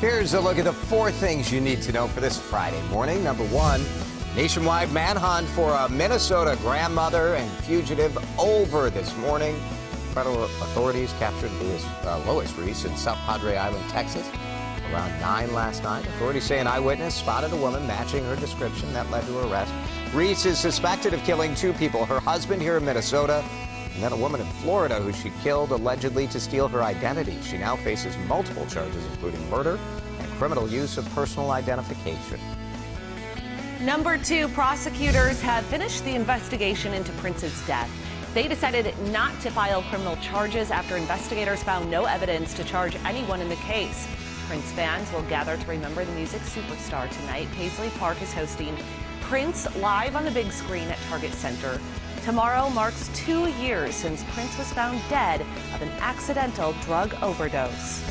Here's a look at the four things you need to know for this Friday morning. Number one, nationwide manhunt for a Minnesota grandmother and fugitive over this morning. Federal authorities captured Louis, uh, Lois Riess in South Padre Island, Texas. Around 9 last night, authorities say an eyewitness spotted a woman matching her description that led to her arrest. Riess is suspected of killing two people, her husband here in Minnesota and then a woman in Florida who she killed allegedly to steal her identity. She now faces multiple charges, including murder and criminal use of personal identification. Number two, prosecutors have finished the investigation into Prince's death. They decided not to file criminal charges after investigators found no evidence to charge anyone in the case. Prince fans will gather to remember the music superstar tonight. Paisley Park is hosting Prince live on the big screen at Target Center. Tomorrow marks two years since Prince was found dead of an accidental drug overdose.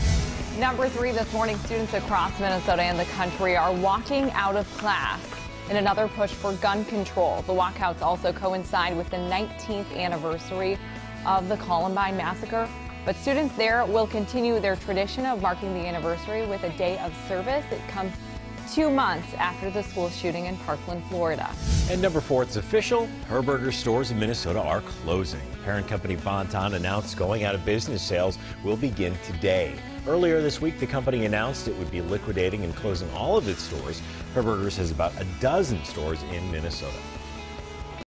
Number three this morning, students across Minnesota and the country are walking out of class in another push for gun control. The walkouts also coincide with the 19th anniversary of the Columbine massacre. But students there will continue their tradition of marking the anniversary with a day of service. It comes two months after the school shooting in Parkland, Florida. And number four, it's official. Herberger stores in Minnesota are closing. Parent company Bon-Ton announced going out of business sales will begin today. Earlier this week, the company announced it would be liquidating and closing all of its stores. Herberger's has about a dozen stores in Minnesota.